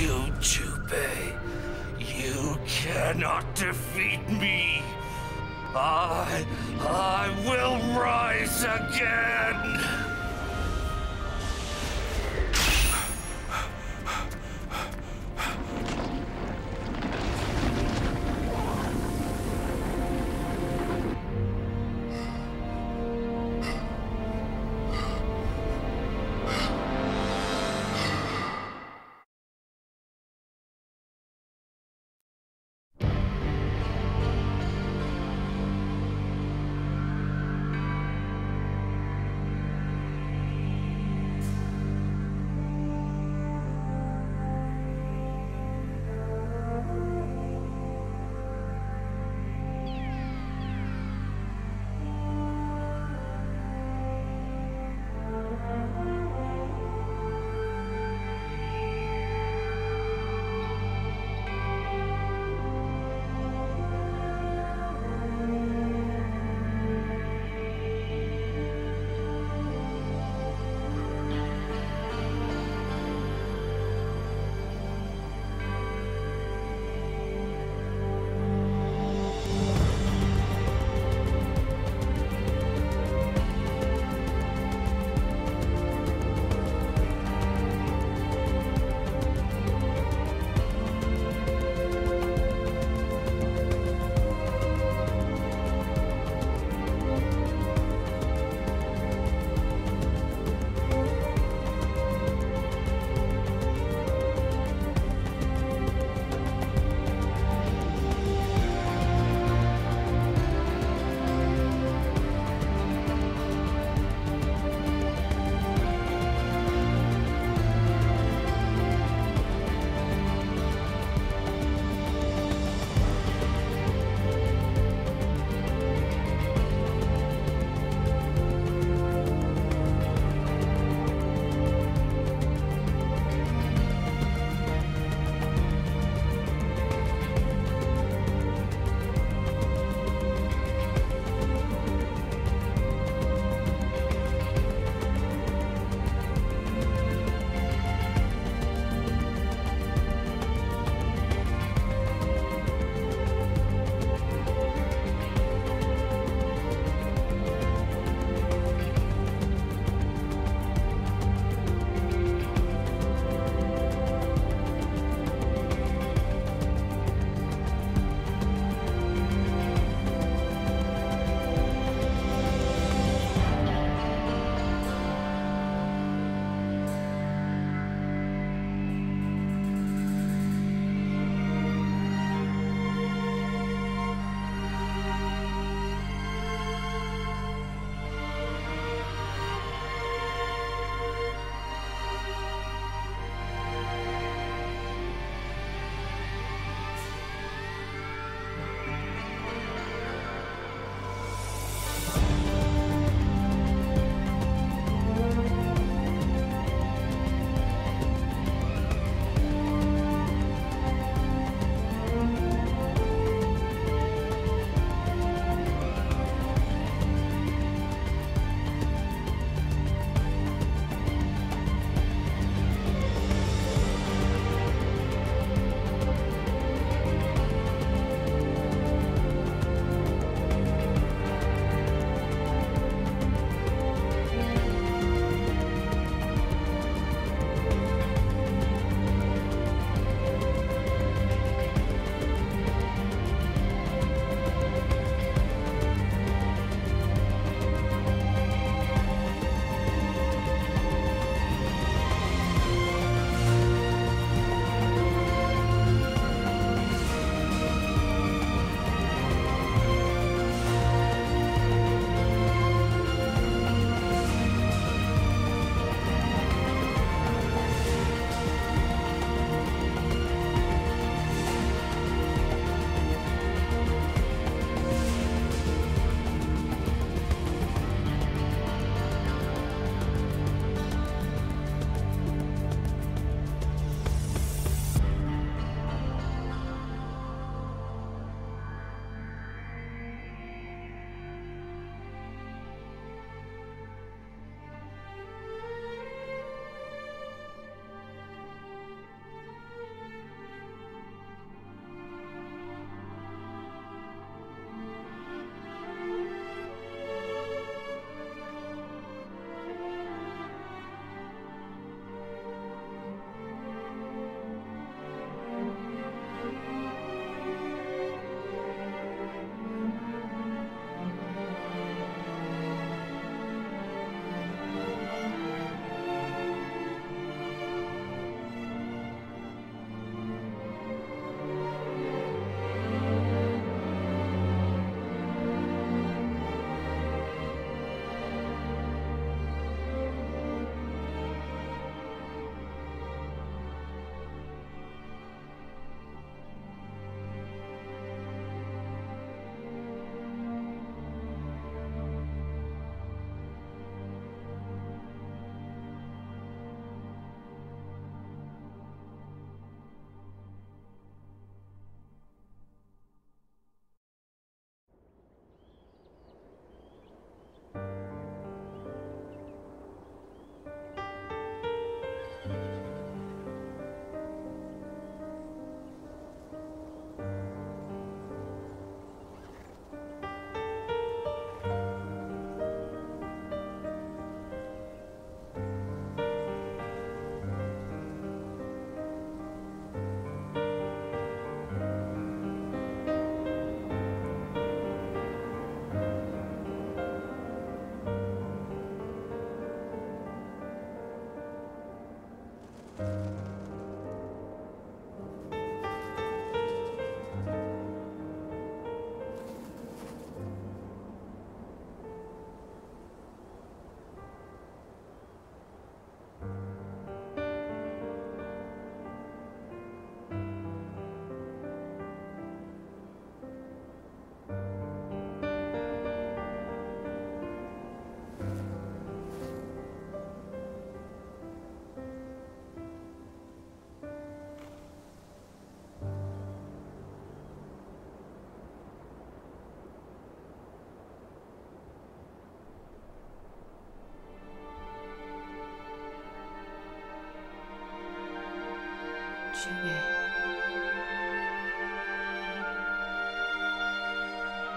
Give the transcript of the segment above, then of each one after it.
you, Junpei. You cannot defeat me. I, I will rise again.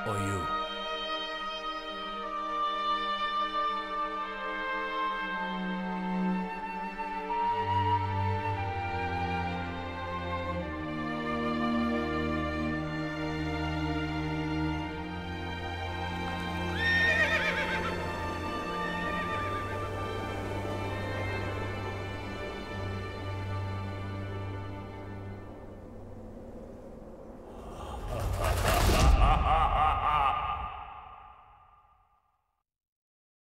Or you.